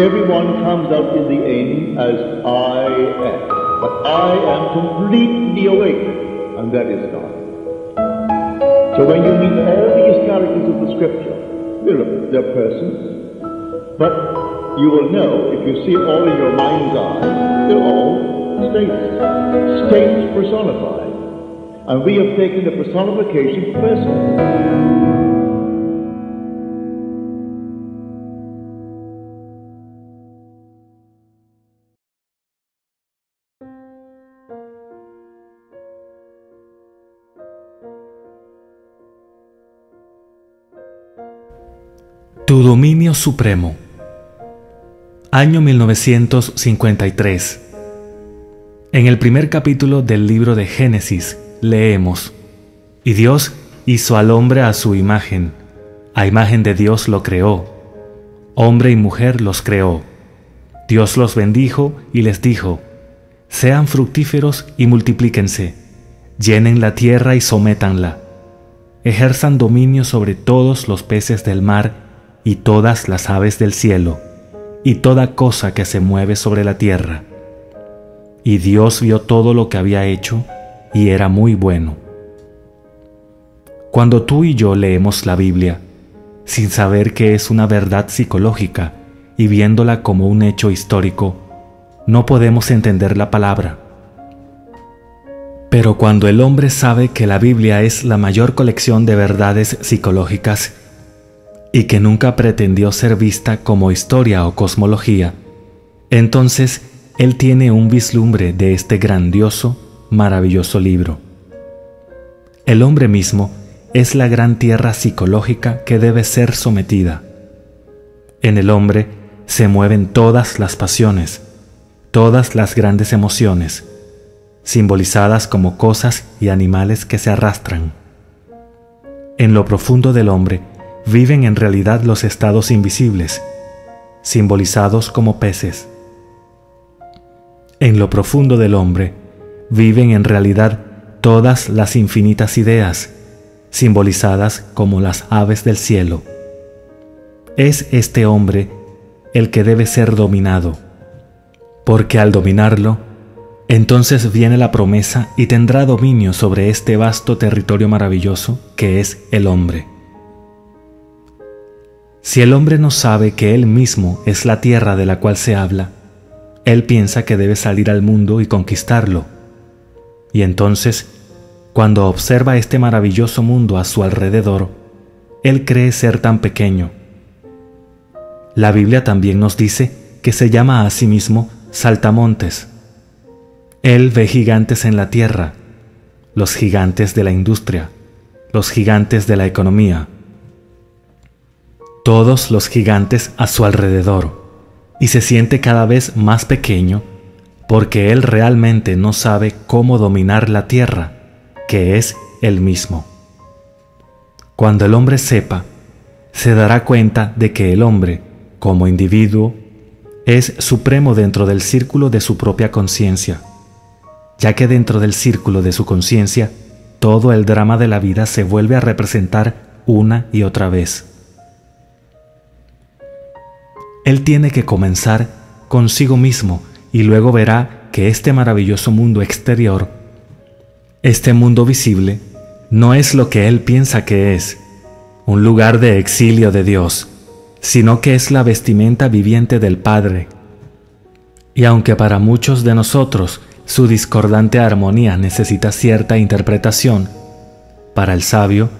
everyone comes out in the end as I am. But I am completely awake, and that is God. So when you meet all these characters of the scripture, they're, they're persons, but you will know, if you see it all in your mind's eye, they're all states. States personified. And we have taken the personification person. Tu dominio supremo. Año 1953. En el primer capítulo del libro de Génesis leemos, Y Dios hizo al hombre a su imagen, a imagen de Dios lo creó, hombre y mujer los creó. Dios los bendijo y les dijo, Sean fructíferos y multiplíquense, llenen la tierra y sométanla, ejerzan dominio sobre todos los peces del mar y todas las aves del cielo, y toda cosa que se mueve sobre la tierra. Y Dios vio todo lo que había hecho, y era muy bueno. Cuando tú y yo leemos la Biblia, sin saber que es una verdad psicológica y viéndola como un hecho histórico, no podemos entender la palabra. Pero cuando el hombre sabe que la Biblia es la mayor colección de verdades psicológicas y que nunca pretendió ser vista como historia o cosmología, entonces él tiene un vislumbre de este grandioso, maravilloso libro. El hombre mismo es la gran tierra psicológica que debe ser sometida. En el hombre se mueven todas las pasiones, todas las grandes emociones, simbolizadas como cosas y animales que se arrastran. En lo profundo del hombre viven en realidad los estados invisibles, simbolizados como peces. En lo profundo del hombre viven en realidad todas las infinitas ideas, simbolizadas como las aves del cielo. Es este hombre el que debe ser dominado, porque al dominarlo, entonces viene la promesa y tendrá dominio sobre este vasto territorio maravilloso que es el hombre. Si el hombre no sabe que él mismo es la tierra de la cual se habla, él piensa que debe salir al mundo y conquistarlo. Y entonces, cuando observa este maravilloso mundo a su alrededor, él cree ser tan pequeño. La Biblia también nos dice que se llama a sí mismo saltamontes. Él ve gigantes en la tierra, los gigantes de la industria, los gigantes de la economía, todos los gigantes a su alrededor y se siente cada vez más pequeño porque él realmente no sabe cómo dominar la tierra, que es él mismo. Cuando el hombre sepa, se dará cuenta de que el hombre, como individuo, es supremo dentro del círculo de su propia conciencia, ya que dentro del círculo de su conciencia, todo el drama de la vida se vuelve a representar una y otra vez. Él tiene que comenzar consigo mismo y luego verá que este maravilloso mundo exterior, este mundo visible, no es lo que él piensa que es, un lugar de exilio de Dios, sino que es la vestimenta viviente del Padre. Y aunque para muchos de nosotros su discordante armonía necesita cierta interpretación, para el sabio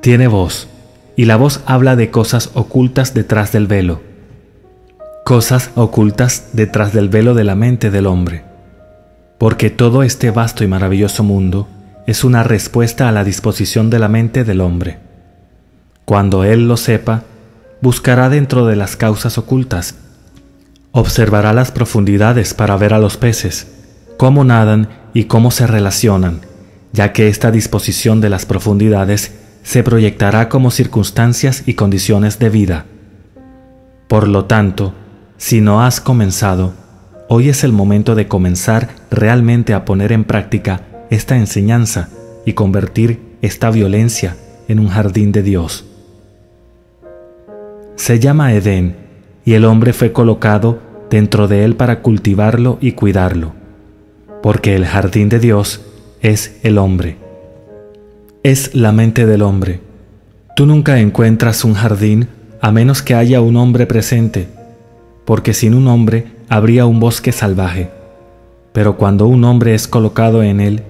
tiene voz, y la voz habla de cosas ocultas detrás del velo cosas ocultas detrás del velo de la mente del hombre, porque todo este vasto y maravilloso mundo es una respuesta a la disposición de la mente del hombre. Cuando él lo sepa, buscará dentro de las causas ocultas, observará las profundidades para ver a los peces, cómo nadan y cómo se relacionan, ya que esta disposición de las profundidades se proyectará como circunstancias y condiciones de vida. Por lo tanto, si no has comenzado, hoy es el momento de comenzar realmente a poner en práctica esta enseñanza y convertir esta violencia en un jardín de Dios. Se llama Edén y el hombre fue colocado dentro de él para cultivarlo y cuidarlo, porque el jardín de Dios es el hombre. Es la mente del hombre. Tú nunca encuentras un jardín a menos que haya un hombre presente, porque sin un hombre habría un bosque salvaje. Pero cuando un hombre es colocado en él,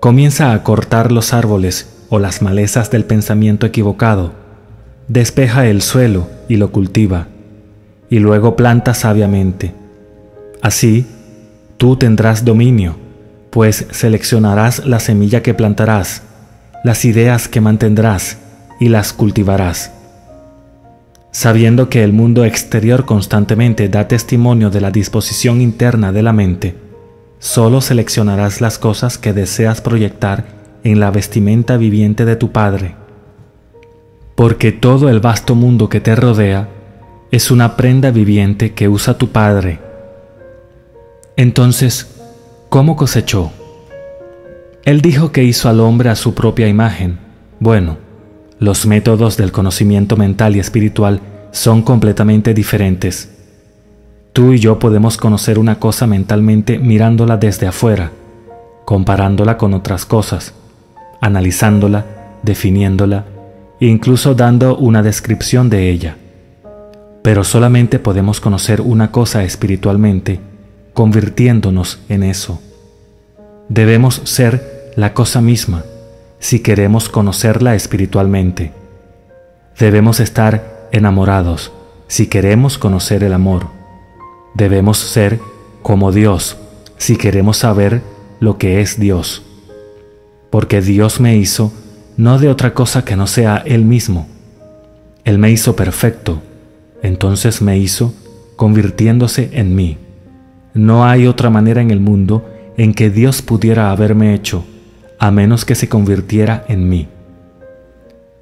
comienza a cortar los árboles o las malezas del pensamiento equivocado, despeja el suelo y lo cultiva, y luego planta sabiamente. Así, tú tendrás dominio, pues seleccionarás la semilla que plantarás, las ideas que mantendrás y las cultivarás. Sabiendo que el mundo exterior constantemente da testimonio de la disposición interna de la mente, Solo seleccionarás las cosas que deseas proyectar en la vestimenta viviente de tu Padre. Porque todo el vasto mundo que te rodea es una prenda viviente que usa tu Padre. Entonces, ¿cómo cosechó? Él dijo que hizo al hombre a su propia imagen. Bueno, los métodos del conocimiento mental y espiritual son completamente diferentes. Tú y yo podemos conocer una cosa mentalmente mirándola desde afuera, comparándola con otras cosas, analizándola, definiéndola e incluso dando una descripción de ella. Pero solamente podemos conocer una cosa espiritualmente, convirtiéndonos en eso. Debemos ser la cosa misma si queremos conocerla espiritualmente. Debemos estar enamorados si queremos conocer el amor. Debemos ser como Dios si queremos saber lo que es Dios. Porque Dios me hizo no de otra cosa que no sea Él mismo. Él me hizo perfecto, entonces me hizo convirtiéndose en mí. No hay otra manera en el mundo en que Dios pudiera haberme hecho, a menos que se convirtiera en mí.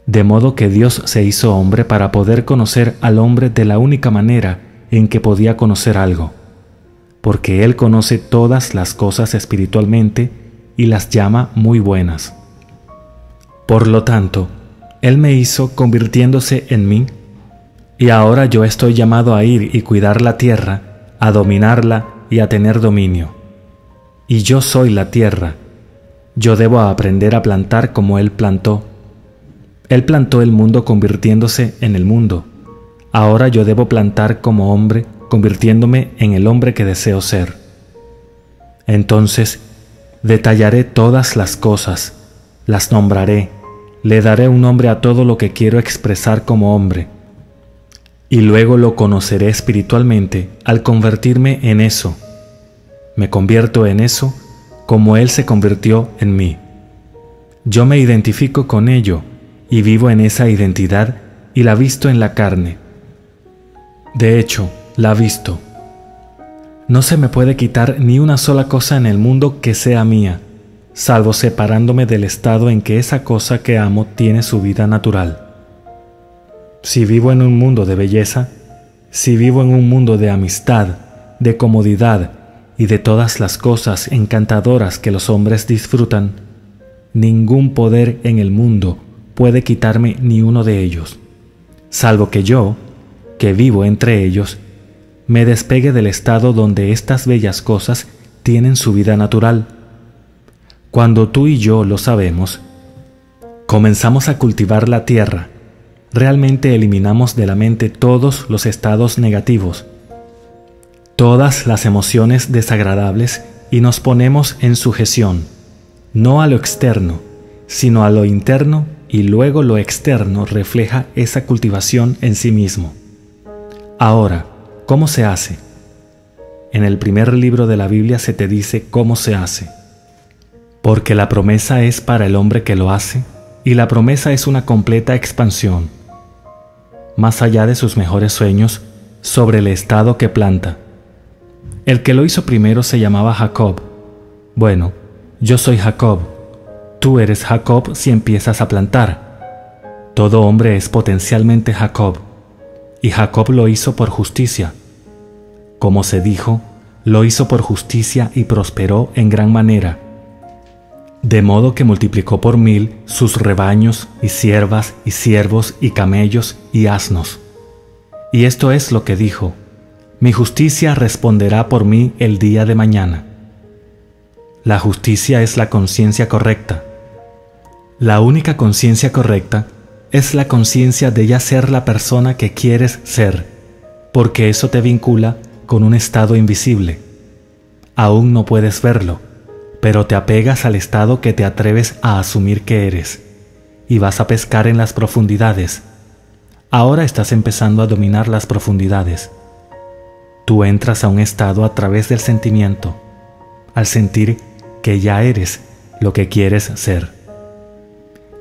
De modo que Dios se hizo hombre para poder conocer al hombre de la única manera en que podía conocer algo, porque Él conoce todas las cosas espiritualmente y las llama muy buenas. Por lo tanto, Él me hizo convirtiéndose en mí, y ahora yo estoy llamado a ir y cuidar la tierra, a dominarla y a tener dominio. Y yo soy la tierra, yo debo aprender a plantar como Él plantó. Él plantó el mundo convirtiéndose en el mundo Ahora yo debo plantar como hombre, convirtiéndome en el hombre que deseo ser. Entonces, detallaré todas las cosas, las nombraré, le daré un nombre a todo lo que quiero expresar como hombre. Y luego lo conoceré espiritualmente al convertirme en eso. Me convierto en eso como Él se convirtió en mí. Yo me identifico con ello y vivo en esa identidad y la visto en la carne. De hecho, la visto. No se me puede quitar ni una sola cosa en el mundo que sea mía, salvo separándome del estado en que esa cosa que amo tiene su vida natural. Si vivo en un mundo de belleza, si vivo en un mundo de amistad, de comodidad y de todas las cosas encantadoras que los hombres disfrutan, ningún poder en el mundo puede quitarme ni uno de ellos, salvo que yo, que vivo entre ellos, me despegue del estado donde estas bellas cosas tienen su vida natural. Cuando tú y yo lo sabemos, comenzamos a cultivar la tierra, realmente eliminamos de la mente todos los estados negativos, todas las emociones desagradables y nos ponemos en sujeción, no a lo externo, sino a lo interno y luego lo externo refleja esa cultivación en sí mismo. Ahora, ¿cómo se hace? En el primer libro de la Biblia se te dice cómo se hace. Porque la promesa es para el hombre que lo hace y la promesa es una completa expansión, más allá de sus mejores sueños, sobre el estado que planta. El que lo hizo primero se llamaba Jacob. Bueno, yo soy Jacob. Tú eres Jacob si empiezas a plantar. Todo hombre es potencialmente Jacob y Jacob lo hizo por justicia. Como se dijo, lo hizo por justicia y prosperó en gran manera, de modo que multiplicó por mil sus rebaños y siervas y siervos y camellos y asnos. Y esto es lo que dijo, mi justicia responderá por mí el día de mañana. La justicia es la conciencia correcta. La única conciencia correcta es la conciencia de ya ser la persona que quieres ser, porque eso te vincula con un estado invisible. Aún no puedes verlo, pero te apegas al estado que te atreves a asumir que eres, y vas a pescar en las profundidades Ahora estás empezando a dominar las profundidades. Tú entras a un estado a través del sentimiento, al sentir que ya eres lo que quieres ser.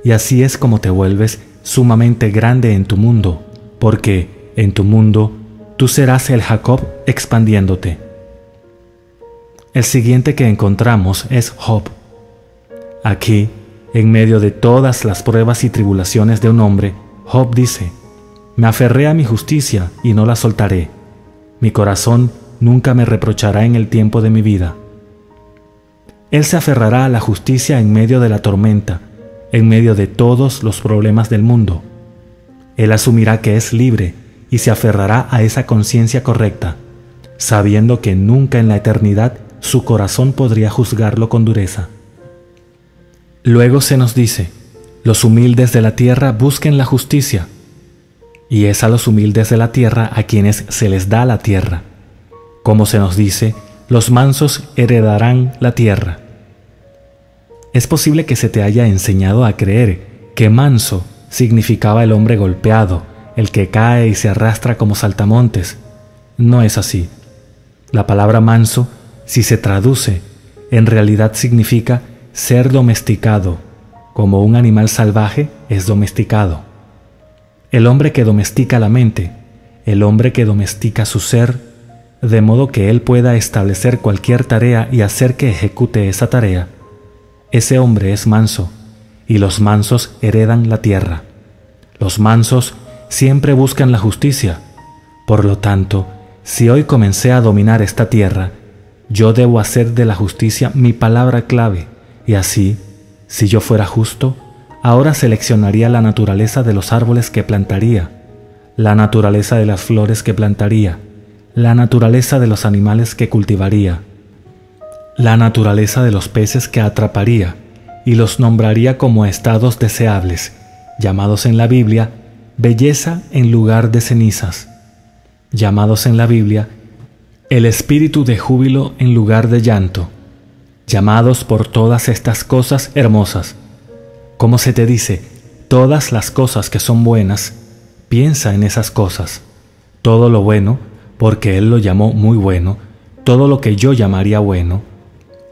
Y así es como te vuelves sumamente grande en tu mundo, porque en tu mundo tú serás el Jacob expandiéndote. El siguiente que encontramos es Job. Aquí, en medio de todas las pruebas y tribulaciones de un hombre, Job dice, me aferré a mi justicia y no la soltaré. Mi corazón nunca me reprochará en el tiempo de mi vida. Él se aferrará a la justicia en medio de la tormenta, en medio de todos los problemas del mundo. Él asumirá que es libre y se aferrará a esa conciencia correcta, sabiendo que nunca en la eternidad su corazón podría juzgarlo con dureza. Luego se nos dice, los humildes de la tierra busquen la justicia, y es a los humildes de la tierra a quienes se les da la tierra. Como se nos dice, los mansos heredarán la tierra. Es posible que se te haya enseñado a creer que manso significaba el hombre golpeado, el que cae y se arrastra como saltamontes. No es así. La palabra manso, si se traduce, en realidad significa ser domesticado, como un animal salvaje es domesticado el hombre que domestica la mente, el hombre que domestica su ser, de modo que él pueda establecer cualquier tarea y hacer que ejecute esa tarea. Ese hombre es manso, y los mansos heredan la tierra. Los mansos siempre buscan la justicia. Por lo tanto, si hoy comencé a dominar esta tierra, yo debo hacer de la justicia mi palabra clave, y así, si yo fuera justo, Ahora seleccionaría la naturaleza de los árboles que plantaría, la naturaleza de las flores que plantaría, la naturaleza de los animales que cultivaría, la naturaleza de los peces que atraparía, y los nombraría como estados deseables, llamados en la Biblia belleza en lugar de cenizas, llamados en la Biblia el espíritu de júbilo en lugar de llanto, llamados por todas estas cosas hermosas como se te dice, todas las cosas que son buenas, piensa en esas cosas. Todo lo bueno, porque Él lo llamó muy bueno, todo lo que yo llamaría bueno,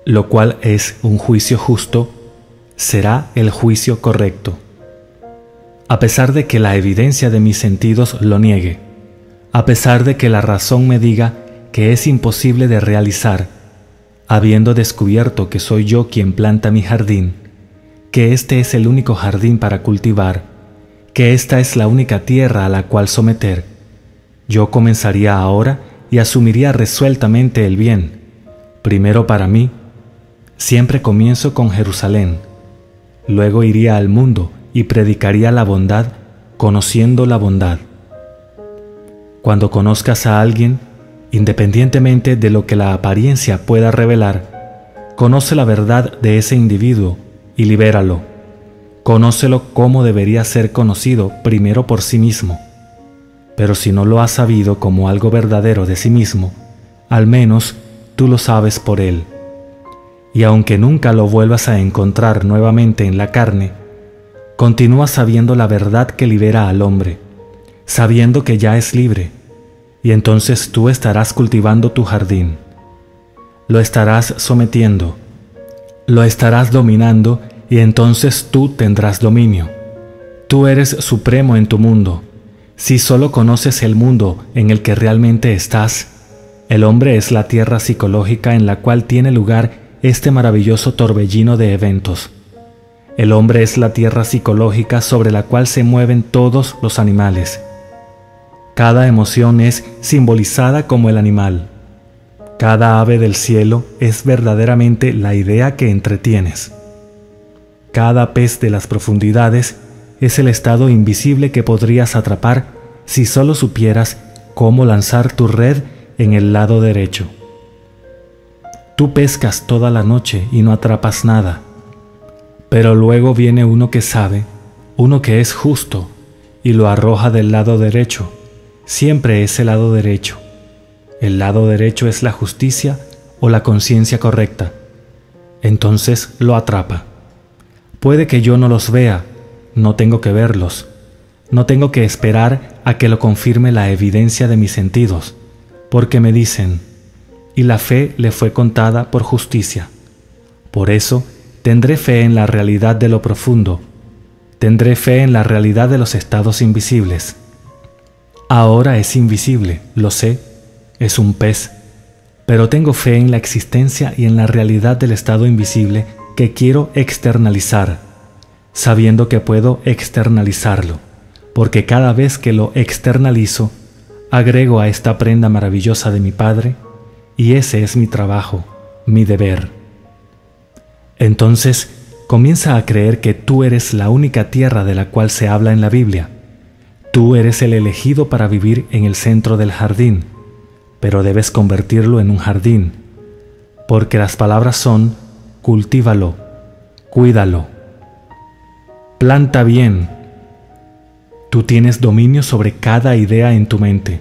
lo cual es un juicio justo, será el juicio correcto. A pesar de que la evidencia de mis sentidos lo niegue, a pesar de que la razón me diga que es imposible de realizar, habiendo descubierto que soy yo quien planta mi jardín, que este es el único jardín para cultivar, que esta es la única tierra a la cual someter. Yo comenzaría ahora y asumiría resueltamente el bien, primero para mí. Siempre comienzo con Jerusalén. Luego iría al mundo y predicaría la bondad, conociendo la bondad. Cuando conozcas a alguien, independientemente de lo que la apariencia pueda revelar, conoce la verdad de ese individuo y libéralo. Conócelo como debería ser conocido primero por sí mismo. Pero si no lo has sabido como algo verdadero de sí mismo, al menos tú lo sabes por él. Y aunque nunca lo vuelvas a encontrar nuevamente en la carne, continúa sabiendo la verdad que libera al hombre, sabiendo que ya es libre, y entonces tú estarás cultivando tu jardín. Lo estarás sometiendo, lo estarás dominando y entonces tú tendrás dominio. Tú eres supremo en tu mundo. Si solo conoces el mundo en el que realmente estás, el hombre es la tierra psicológica en la cual tiene lugar este maravilloso torbellino de eventos. El hombre es la tierra psicológica sobre la cual se mueven todos los animales. Cada emoción es simbolizada como el animal. Cada ave del cielo es verdaderamente la idea que entretienes. Cada pez de las profundidades es el estado invisible que podrías atrapar si solo supieras cómo lanzar tu red en el lado derecho. Tú pescas toda la noche y no atrapas nada, pero luego viene uno que sabe, uno que es justo, y lo arroja del lado derecho. Siempre es el lado derecho. El lado derecho es la justicia o la conciencia correcta. Entonces lo atrapa. Puede que yo no los vea, no tengo que verlos. No tengo que esperar a que lo confirme la evidencia de mis sentidos, porque me dicen, y la fe le fue contada por justicia. Por eso, tendré fe en la realidad de lo profundo, tendré fe en la realidad de los estados invisibles. Ahora es invisible, lo sé, es un pez, pero tengo fe en la existencia y en la realidad del estado invisible que quiero externalizar, sabiendo que puedo externalizarlo porque cada vez que lo externalizo, agrego a esta prenda maravillosa de mi Padre, y ese es mi trabajo, mi deber. Entonces, comienza a creer que tú eres la única tierra de la cual se habla en la Biblia. Tú eres el elegido para vivir en el centro del jardín, pero debes convertirlo en un jardín, porque las palabras son, cultívalo, cuídalo, planta bien, Tú tienes dominio sobre cada idea en tu mente.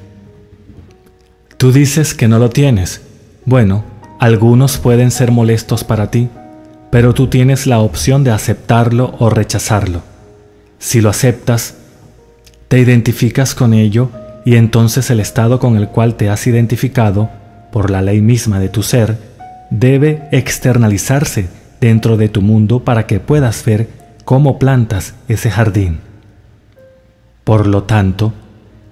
Tú dices que no lo tienes. Bueno, algunos pueden ser molestos para ti, pero tú tienes la opción de aceptarlo o rechazarlo. Si lo aceptas, te identificas con ello y entonces el estado con el cual te has identificado, por la ley misma de tu ser, debe externalizarse dentro de tu mundo para que puedas ver cómo plantas ese jardín. Por lo tanto,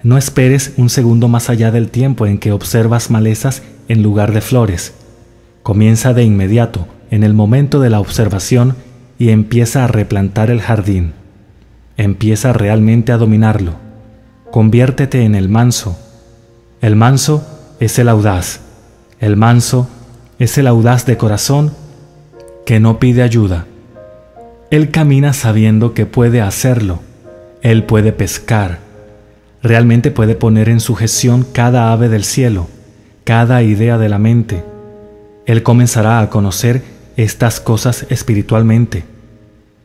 no esperes un segundo más allá del tiempo en que observas malezas en lugar de flores. Comienza de inmediato, en el momento de la observación, y empieza a replantar el jardín. Empieza realmente a dominarlo. Conviértete en el manso. El manso es el audaz. El manso es el audaz de corazón que no pide ayuda. Él camina sabiendo que puede hacerlo él puede pescar, realmente puede poner en sujeción cada ave del cielo, cada idea de la mente. Él comenzará a conocer estas cosas espiritualmente.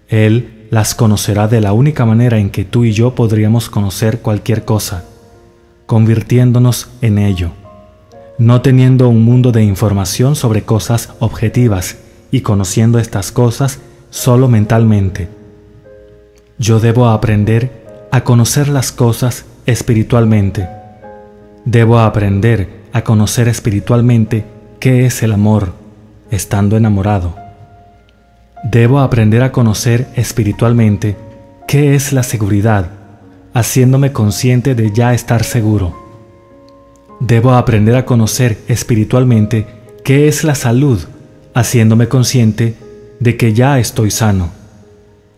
Él las conocerá de la única manera en que tú y yo podríamos conocer cualquier cosa, convirtiéndonos en ello, no teniendo un mundo de información sobre cosas objetivas y conociendo estas cosas solo mentalmente yo debo aprender a conocer las cosas espiritualmente. Debo aprender a conocer espiritualmente qué es el amor, estando enamorado. Debo aprender a conocer espiritualmente qué es la seguridad, haciéndome consciente de ya estar seguro. Debo aprender a conocer espiritualmente qué es la salud, haciéndome consciente de que ya estoy sano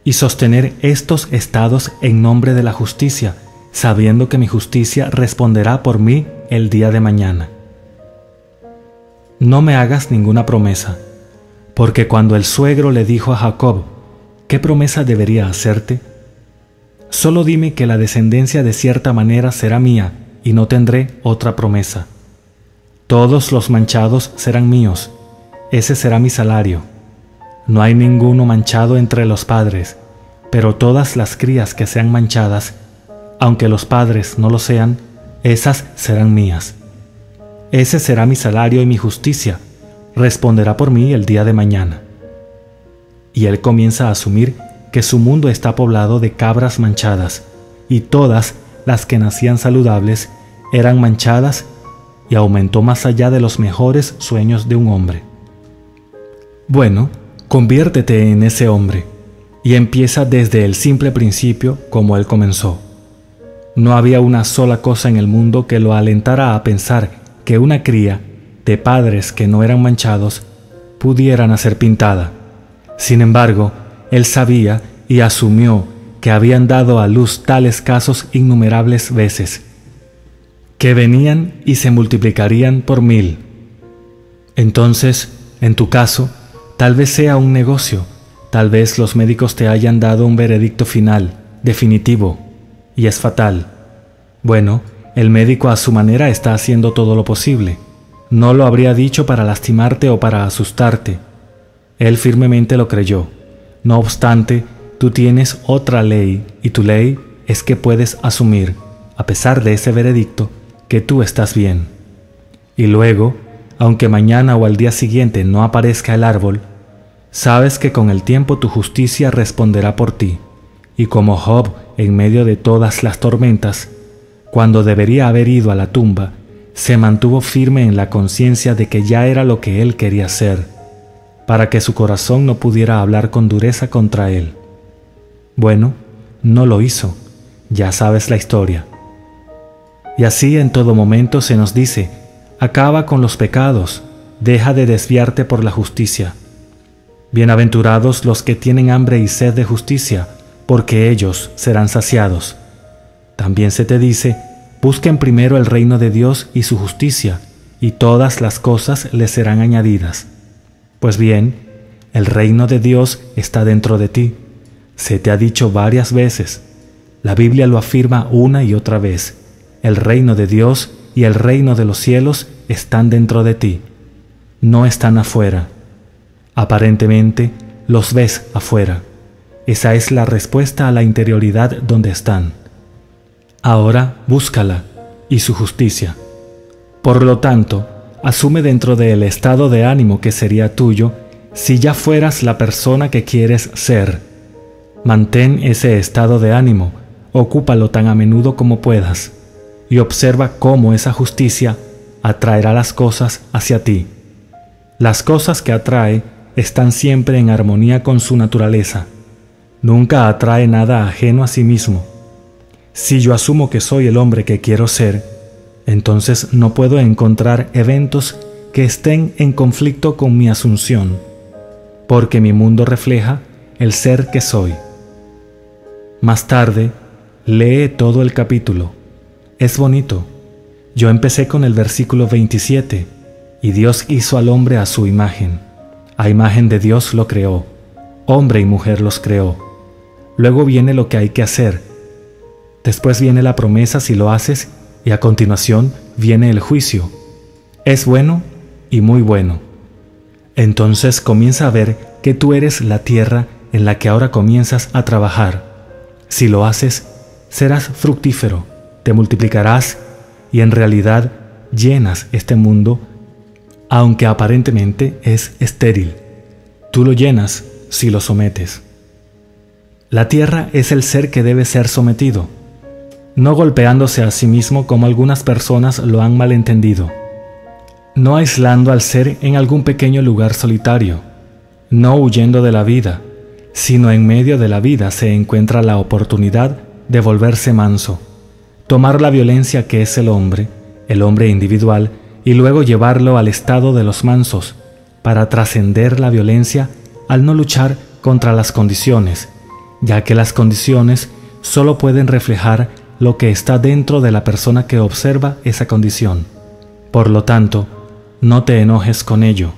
y sostener estos estados en nombre de la justicia, sabiendo que mi justicia responderá por mí el día de mañana. No me hagas ninguna promesa, porque cuando el suegro le dijo a Jacob, ¿qué promesa debería hacerte? Solo dime que la descendencia de cierta manera será mía y no tendré otra promesa. Todos los manchados serán míos, ese será mi salario no hay ninguno manchado entre los padres, pero todas las crías que sean manchadas, aunque los padres no lo sean, esas serán mías. Ese será mi salario y mi justicia, responderá por mí el día de mañana. Y él comienza a asumir que su mundo está poblado de cabras manchadas, y todas las que nacían saludables eran manchadas y aumentó más allá de los mejores sueños de un hombre. Bueno, Conviértete en ese hombre y empieza desde el simple principio como él comenzó. No había una sola cosa en el mundo que lo alentara a pensar que una cría de padres que no eran manchados pudiera nacer pintada. Sin embargo, él sabía y asumió que habían dado a luz tales casos innumerables veces, que venían y se multiplicarían por mil. Entonces, en tu caso, Tal vez sea un negocio, tal vez los médicos te hayan dado un veredicto final, definitivo, y es fatal. Bueno, El médico a su manera está haciendo todo lo posible. No lo habría dicho para lastimarte o para asustarte. Él firmemente lo creyó. No obstante, tú tienes otra ley y tu ley es que puedes asumir, a pesar de ese veredicto, que tú estás bien. Y luego, aunque mañana o al día siguiente no aparezca el árbol, sabes que con el tiempo tu justicia responderá por ti. Y como Job en medio de todas las tormentas, cuando debería haber ido a la tumba, se mantuvo firme en la conciencia de que ya era lo que él quería ser, para que su corazón no pudiera hablar con dureza contra él. Bueno, no lo hizo, ya sabes la historia. Y así en todo momento se nos dice, acaba con los pecados, deja de desviarte por la justicia. Bienaventurados los que tienen hambre y sed de justicia, porque ellos serán saciados. También se te dice, busquen primero el reino de Dios y su justicia, y todas las cosas les serán añadidas. Pues bien, el reino de Dios está dentro de ti. Se te ha dicho varias veces. La Biblia lo afirma una y otra vez. El reino de Dios y el reino de los cielos están dentro de ti. No están afuera. Aparentemente los ves afuera. Esa es la respuesta a la interioridad donde están. Ahora búscala y su justicia. Por lo tanto, asume dentro del estado de ánimo que sería tuyo si ya fueras la persona que quieres ser. Mantén ese estado de ánimo, ocúpalo tan a menudo como puedas y observa cómo esa justicia atraerá las cosas hacia ti. Las cosas que atrae están siempre en armonía con su naturaleza nunca atrae nada ajeno a sí mismo. Si yo asumo que soy el hombre que quiero ser, entonces no puedo encontrar eventos que estén en conflicto con mi asunción, porque mi mundo refleja el ser que soy. Más tarde, lee todo el capítulo. Es bonito. Yo empecé con el versículo 27, y Dios hizo al hombre a su imagen. A imagen de Dios lo creó. Hombre y mujer los creó. Luego viene lo que hay que hacer. Después viene la promesa si lo haces y a continuación viene el juicio. Es bueno y muy bueno. Entonces comienza a ver que tú eres la tierra en la que ahora comienzas a trabajar. Si lo haces, serás fructífero, te multiplicarás y en realidad llenas este mundo, aunque aparentemente es estéril. Tú lo llenas si lo sometes. La tierra es el ser que debe ser sometido, no golpeándose a sí mismo como algunas personas lo han malentendido, no aislando al ser en algún pequeño lugar solitario, no huyendo de la vida, sino en medio de la vida se encuentra la oportunidad de volverse manso, tomar la violencia que es el hombre, el hombre individual, y luego llevarlo al estado de los mansos, para trascender la violencia al no luchar contra las condiciones, ya que las condiciones solo pueden reflejar lo que está dentro de la persona que observa esa condición. Por lo tanto, no te enojes con ello,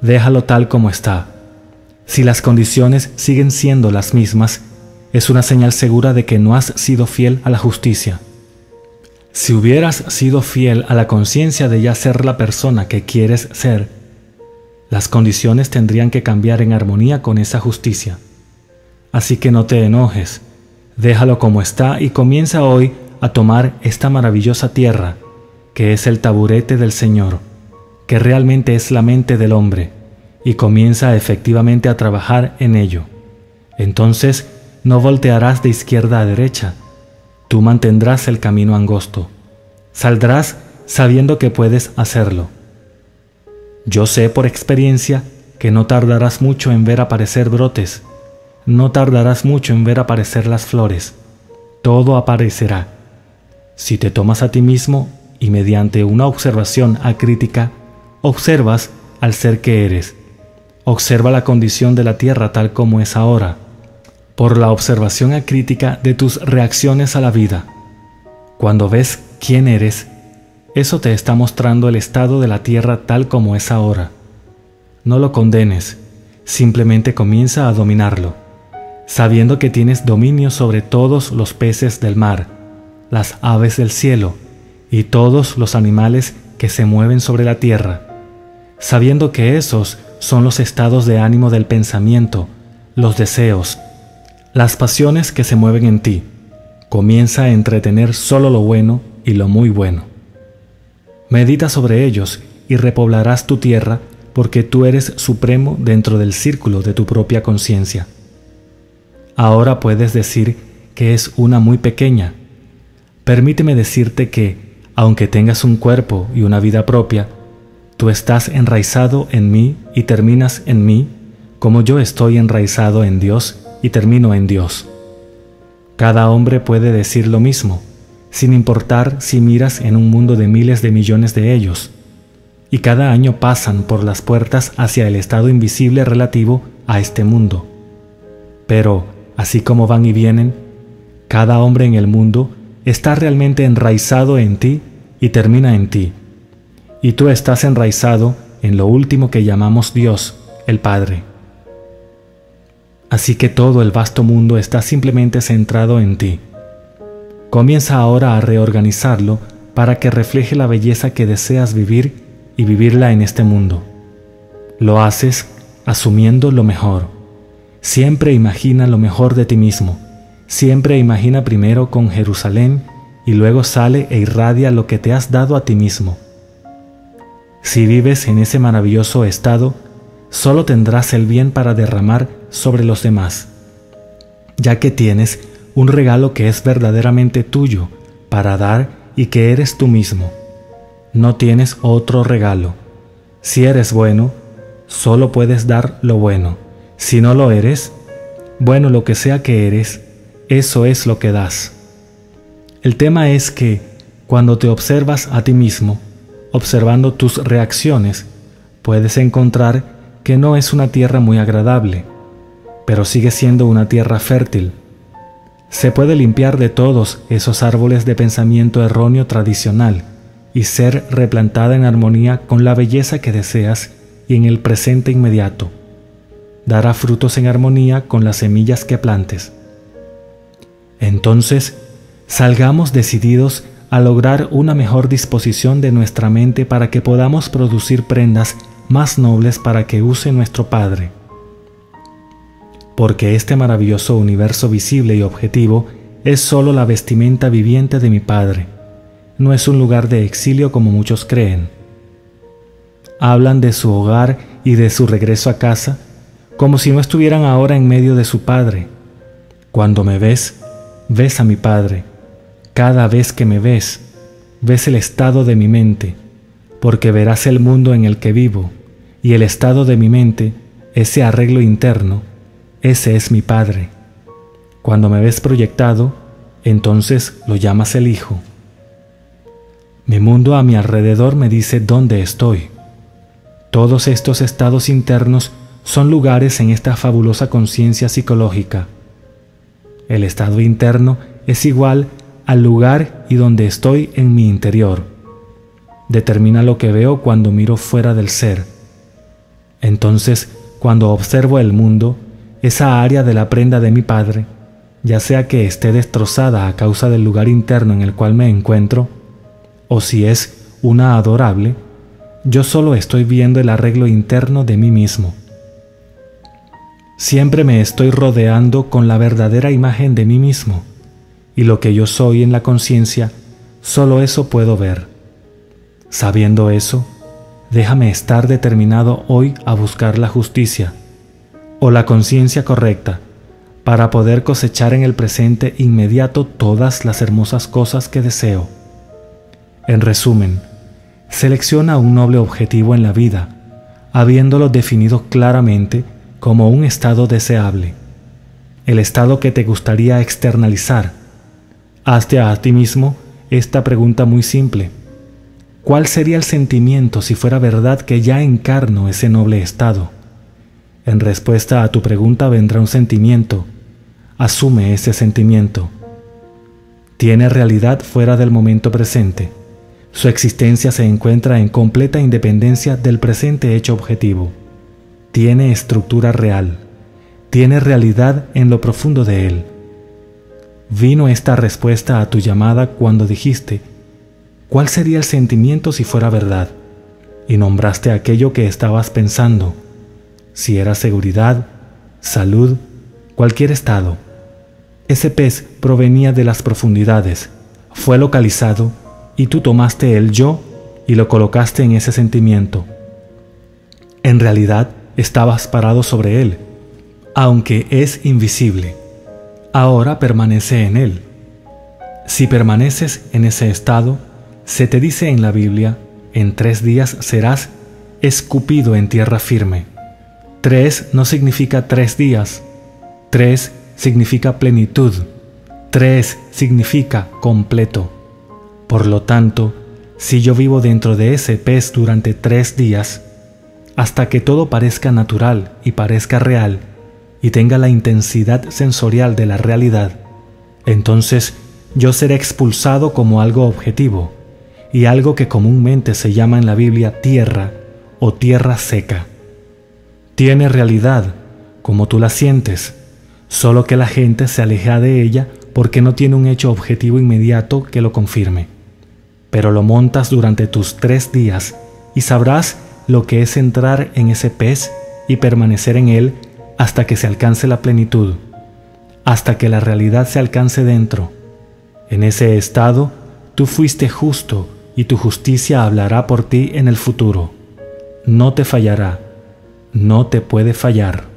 déjalo tal como está. Si las condiciones siguen siendo las mismas, es una señal segura de que no has sido fiel a la justicia. Si hubieras sido fiel a la conciencia de ya ser la persona que quieres ser, las condiciones tendrían que cambiar en armonía con esa justicia. Así que no te enojes, déjalo como está y comienza hoy a tomar esta maravillosa tierra, que es el taburete del Señor, que realmente es la mente del hombre, y comienza efectivamente a trabajar en ello. Entonces no voltearás de izquierda a derecha, tú mantendrás el camino angosto, saldrás sabiendo que puedes hacerlo. Yo sé por experiencia que no tardarás mucho en ver aparecer brotes, no tardarás mucho en ver aparecer las flores. Todo aparecerá. Si te tomas a ti mismo y mediante una observación acrítica, observas al ser que eres. Observa la condición de la tierra tal como es ahora, por la observación acrítica de tus reacciones a la vida. Cuando ves quién eres, eso te está mostrando el estado de la tierra tal como es ahora. No lo condenes, simplemente comienza a dominarlo sabiendo que tienes dominio sobre todos los peces del mar, las aves del cielo y todos los animales que se mueven sobre la tierra, sabiendo que esos son los estados de ánimo del pensamiento, los deseos, las pasiones que se mueven en ti. Comienza a entretener solo lo bueno y lo muy bueno. Medita sobre ellos y repoblarás tu tierra porque tú eres supremo dentro del círculo de tu propia conciencia. Ahora puedes decir que es una muy pequeña. Permíteme decirte que, aunque tengas un cuerpo y una vida propia, tú estás enraizado en mí y terminas en mí, como yo estoy enraizado en Dios y termino en Dios. Cada hombre puede decir lo mismo, sin importar si miras en un mundo de miles de millones de ellos y cada año pasan por las puertas hacia el estado invisible relativo a este mundo. Pero, así como van y vienen, cada hombre en el mundo está realmente enraizado en ti y termina en ti. Y tú estás enraizado en lo último que llamamos Dios, el Padre. Así que todo el vasto mundo está simplemente centrado en ti. Comienza ahora a reorganizarlo para que refleje la belleza que deseas vivir y vivirla en este mundo. Lo haces asumiendo lo mejor. Siempre imagina lo mejor de ti mismo. Siempre imagina primero con Jerusalén y luego sale e irradia lo que te has dado a ti mismo. Si vives en ese maravilloso estado, solo tendrás el bien para derramar sobre los demás, ya que tienes un regalo que es verdaderamente tuyo para dar y que eres tú mismo no tienes otro regalo. Si eres bueno, solo puedes dar lo bueno. Si no lo eres, bueno lo que sea que eres, eso es lo que das. El tema es que cuando te observas a ti mismo, observando tus reacciones, puedes encontrar que no es una tierra muy agradable, pero sigue siendo una tierra fértil. Se puede limpiar de todos esos árboles de pensamiento erróneo tradicional y ser replantada en armonía con la belleza que deseas y en el presente inmediato. Dará frutos en armonía con las semillas que plantes. Entonces, salgamos decididos a lograr una mejor disposición de nuestra mente para que podamos producir prendas más nobles para que use nuestro Padre. Porque este maravilloso universo visible y objetivo es sólo la vestimenta viviente de mi Padre no es un lugar de exilio como muchos creen. Hablan de su hogar y de su regreso a casa como si no estuvieran ahora en medio de su Padre. Cuando me ves, ves a mi Padre. Cada vez que me ves, ves el estado de mi mente, porque verás el mundo en el que vivo, y el estado de mi mente, ese arreglo interno, ese es mi Padre. Cuando me ves proyectado, entonces lo llamas el Hijo. Mi mundo a mi alrededor me dice dónde estoy. Todos estos estados internos son lugares en esta fabulosa conciencia psicológica. El estado interno es igual al lugar y donde estoy en mi interior. Determina lo que veo cuando miro fuera del ser. Entonces, cuando observo el mundo, esa área de la prenda de mi Padre, ya sea que esté destrozada a causa del lugar interno en el cual me encuentro, o si es una adorable, yo solo estoy viendo el arreglo interno de mí mismo. Siempre me estoy rodeando con la verdadera imagen de mí mismo, y lo que yo soy en la conciencia, solo eso puedo ver. Sabiendo eso, déjame estar determinado hoy a buscar la justicia o la conciencia correcta para poder cosechar en el presente inmediato todas las hermosas cosas que deseo. En resumen, selecciona un noble objetivo en la vida, habiéndolo definido claramente como un estado deseable, el estado que te gustaría externalizar. Hazte a ti mismo esta pregunta muy simple. ¿Cuál sería el sentimiento si fuera verdad que ya encarno ese noble estado? En respuesta a tu pregunta vendrá un sentimiento. Asume ese sentimiento. ¿Tiene realidad fuera del momento presente? Su existencia se encuentra en completa independencia del presente hecho objetivo. Tiene estructura real. Tiene realidad en lo profundo de él. Vino esta respuesta a tu llamada cuando dijiste, ¿Cuál sería el sentimiento si fuera verdad? Y nombraste aquello que estabas pensando, si era seguridad, salud, cualquier estado. Ese pez provenía de las profundidades, fue localizado y tú tomaste el yo y lo colocaste en ese sentimiento. En realidad estabas parado sobre él, aunque es invisible. Ahora permanece en él. Si permaneces en ese estado, se te dice en la Biblia, en tres días serás escupido en tierra firme. Tres no significa tres días. Tres significa plenitud. Tres significa completo. Por lo tanto, si yo vivo dentro de ese pez durante tres días, hasta que todo parezca natural y parezca real, y tenga la intensidad sensorial de la realidad, entonces yo seré expulsado como algo objetivo y algo que comúnmente se llama en la Biblia tierra o tierra seca. Tiene realidad, como tú la sientes, solo que la gente se aleja de ella porque no tiene un hecho objetivo inmediato que lo confirme. Pero lo montas durante tus tres días y sabrás lo que es entrar en ese pez y permanecer en él hasta que se alcance la plenitud, hasta que la realidad se alcance dentro. En ese estado, tú fuiste justo y tu justicia hablará por ti en el futuro. No te fallará, no te puede fallar.